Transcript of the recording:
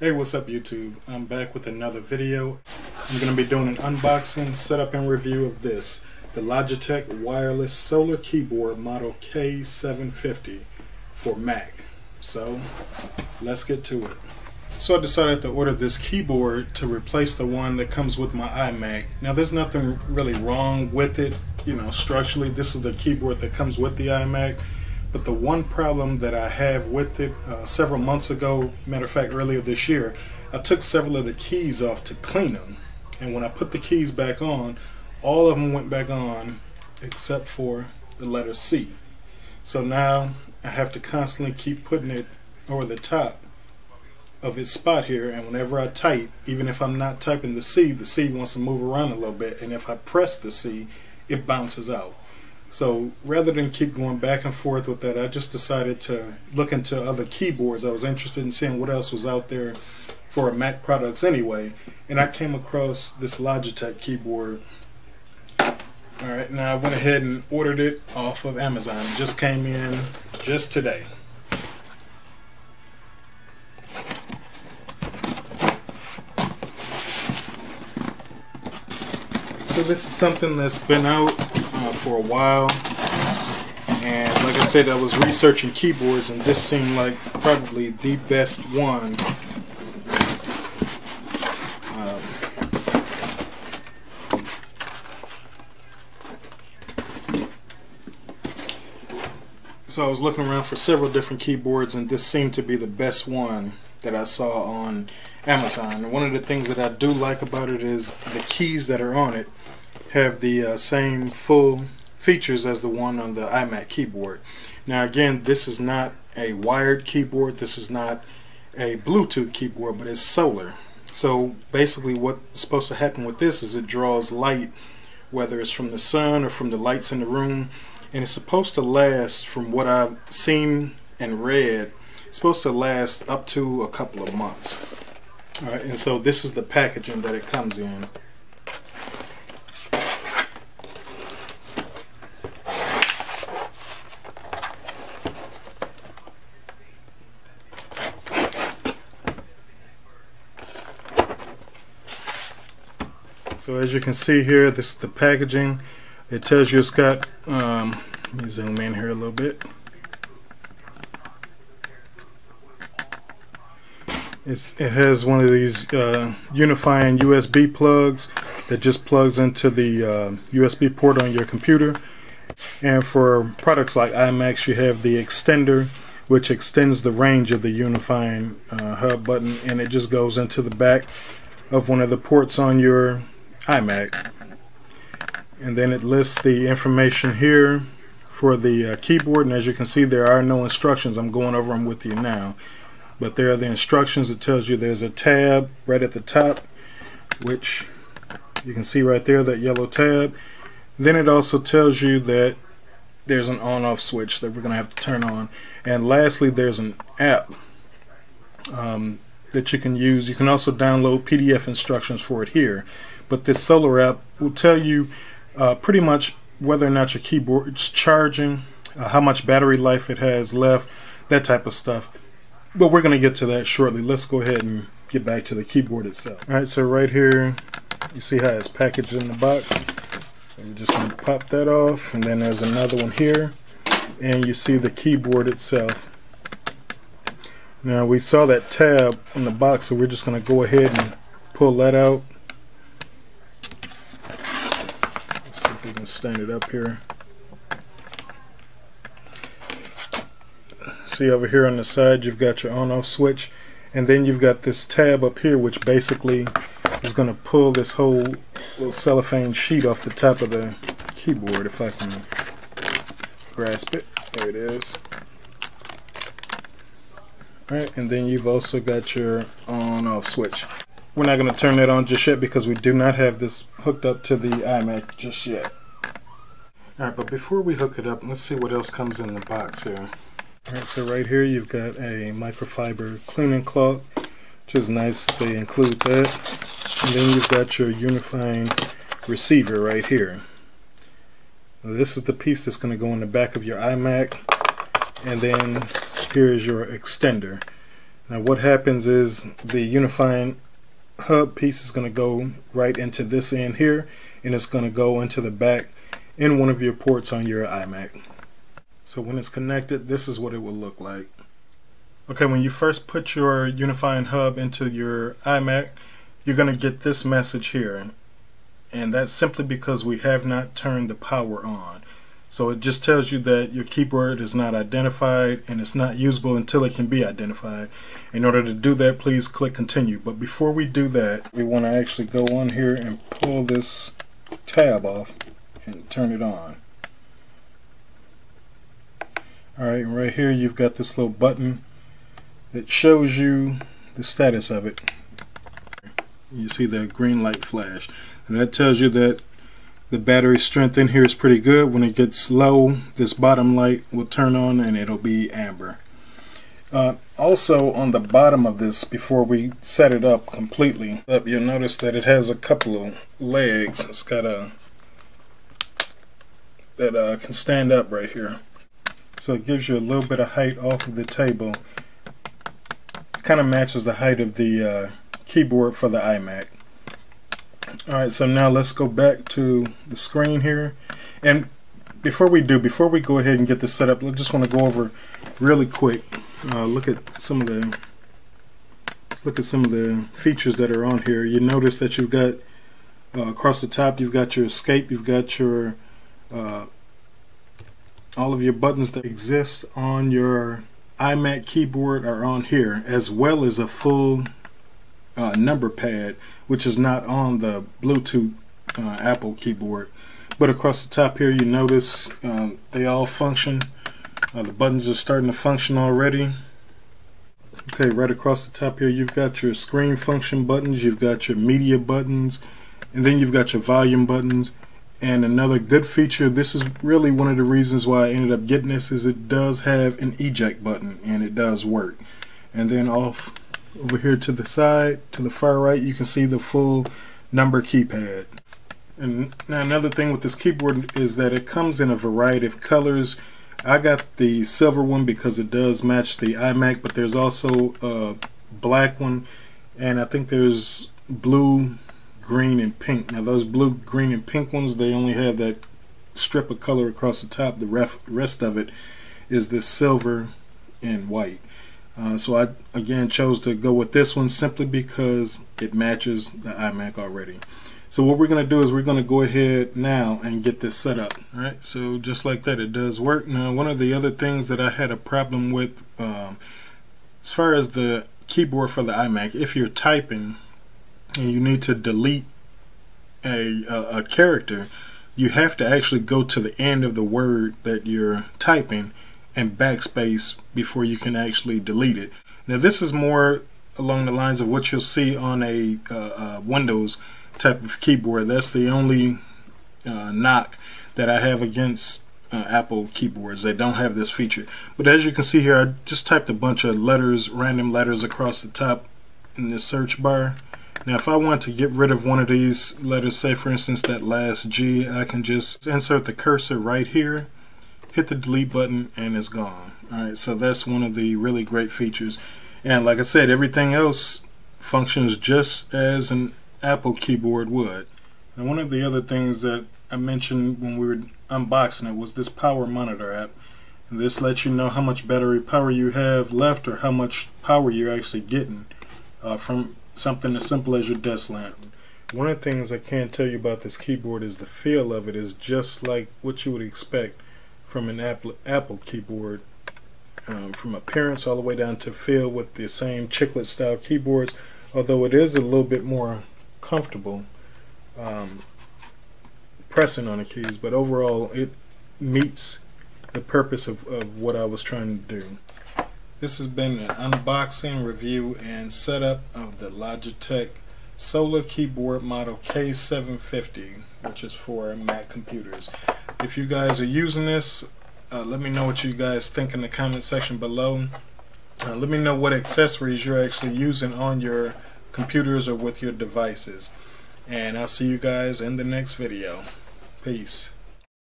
Hey, what's up YouTube? I'm back with another video. I'm going to be doing an unboxing, setup, and review of this. The Logitech Wireless Solar Keyboard Model K750 for Mac. So, let's get to it. So I decided to order this keyboard to replace the one that comes with my iMac. Now there's nothing really wrong with it, you know, structurally. This is the keyboard that comes with the iMac. But the one problem that I have with it, uh, several months ago, matter of fact, earlier this year, I took several of the keys off to clean them. And when I put the keys back on, all of them went back on except for the letter C. So now I have to constantly keep putting it over the top of its spot here and whenever I type even if I'm not typing the C the C wants to move around a little bit and if I press the C it bounces out so rather than keep going back and forth with that, I just decided to look into other keyboards. I was interested in seeing what else was out there for Mac products anyway. And I came across this Logitech keyboard. Alright, now I went ahead and ordered it off of Amazon. It just came in just today. So this is something that's been out for a while. And like I said, I was researching keyboards, and this seemed like probably the best one. Um, so I was looking around for several different keyboards, and this seemed to be the best one that I saw on Amazon. And one of the things that I do like about it is the keys that are on it have the uh, same full features as the one on the iMac keyboard. Now again, this is not a wired keyboard, this is not a Bluetooth keyboard, but it's solar. So basically what's supposed to happen with this is it draws light, whether it's from the sun or from the lights in the room, and it's supposed to last, from what I've seen and read, it's supposed to last up to a couple of months. Alright, and so this is the packaging that it comes in. So as you can see here, this is the packaging. It tells you it's got, um, let me zoom in here a little bit. It's, it has one of these uh, unifying USB plugs that just plugs into the uh, USB port on your computer. And for products like iMacs, you have the extender, which extends the range of the unifying uh, hub button, and it just goes into the back of one of the ports on your iMac. And then it lists the information here for the uh, keyboard. And as you can see, there are no instructions. I'm going over them with you now. But there are the instructions. It tells you there's a tab right at the top, which you can see right there, that yellow tab. Then it also tells you that there's an on-off switch that we're going to have to turn on. And lastly, there's an app um, that you can use. You can also download PDF instructions for it here but this solar app will tell you uh, pretty much whether or not your keyboard is charging, uh, how much battery life it has left, that type of stuff. But we're going to get to that shortly. Let's go ahead and get back to the keyboard itself. Alright, so right here, you see how it's packaged in the box. We're just going to pop that off, and then there's another one here, and you see the keyboard itself. Now we saw that tab on the box, so we're just going to go ahead and pull that out. Stand it up here. See over here on the side you've got your on off switch and then you've got this tab up here which basically is going to pull this whole little cellophane sheet off the top of the keyboard if I can grasp it. There it is. Alright, and then you've also got your on off switch. We're not going to turn that on just yet because we do not have this hooked up to the iMac just yet. Alright, but before we hook it up, let's see what else comes in the box here. Alright, so right here you've got a microfiber cleaning cloth, which is nice they include that. And then you've got your unifying receiver right here. Now, this is the piece that's going to go in the back of your iMac, and then here is your extender. Now what happens is the unifying hub piece is going to go right into this end here and it's going to go into the back in one of your ports on your iMac. So when it's connected, this is what it will look like. Okay, when you first put your unifying hub into your iMac, you're going to get this message here. And that's simply because we have not turned the power on. So it just tells you that your keyboard is not identified and it's not usable until it can be identified. In order to do that, please click continue. But before we do that, we want to actually go on here and pull this tab off and turn it on. Alright, right here you've got this little button that shows you the status of it. You see the green light flash. And that tells you that the battery strength in here is pretty good. When it gets low, this bottom light will turn on and it'll be amber. Uh, also on the bottom of this, before we set it up completely, up, you'll notice that it has a couple of legs. It's got a that uh, can stand up right here. So it gives you a little bit of height off of the table. Kind of matches the height of the uh, keyboard for the iMac. Alright, so now let's go back to the screen here. And before we do, before we go ahead and get this set up, I just want to go over really quick. Uh, look at some of the look at some of the features that are on here. You notice that you've got uh, across the top, you've got your escape, you've got your uh, all of your buttons that exist on your iMac keyboard are on here as well as a full uh, number pad which is not on the Bluetooth uh, Apple keyboard. But across the top here you notice uh, they all function. Uh, the buttons are starting to function already. Okay right across the top here you've got your screen function buttons you've got your media buttons and then you've got your volume buttons and another good feature, this is really one of the reasons why I ended up getting this, is it does have an eject button and it does work. And then off over here to the side, to the far right, you can see the full number keypad. And now another thing with this keyboard is that it comes in a variety of colors. I got the silver one because it does match the iMac, but there's also a black one, and I think there's blue, green and pink. Now those blue, green, and pink ones, they only have that strip of color across the top. The ref, rest of it is this silver and white. Uh, so I again chose to go with this one simply because it matches the iMac already. So what we're going to do is we're going to go ahead now and get this set up. All right, so just like that, it does work. Now, one of the other things that I had a problem with, um, as far as the keyboard for the iMac, if you're typing, and you need to delete a, a, a character, you have to actually go to the end of the word that you're typing and backspace before you can actually delete it. Now this is more along the lines of what you'll see on a uh, uh, Windows type of keyboard. That's the only uh, knock that I have against uh, Apple keyboards. They don't have this feature. But as you can see here, I just typed a bunch of letters, random letters across the top in this search bar. Now if I want to get rid of one of these letters, say for instance that last G, I can just insert the cursor right here, hit the delete button, and it's gone. Alright, so that's one of the really great features. And like I said, everything else functions just as an Apple keyboard would. And one of the other things that I mentioned when we were unboxing it was this power monitor app. And this lets you know how much battery power you have left or how much power you're actually getting uh, from something as simple as your desk lamp. One of the things I can't tell you about this keyboard is the feel of it is just like what you would expect from an Apple, Apple keyboard. Um, from appearance all the way down to feel with the same chiclet style keyboards, although it is a little bit more comfortable um, pressing on the keys, but overall it meets the purpose of, of what I was trying to do. This has been an unboxing, review, and setup of the Logitech Solar Keyboard Model K750, which is for Mac computers. If you guys are using this, uh, let me know what you guys think in the comment section below. Uh, let me know what accessories you're actually using on your computers or with your devices. And I'll see you guys in the next video. Peace.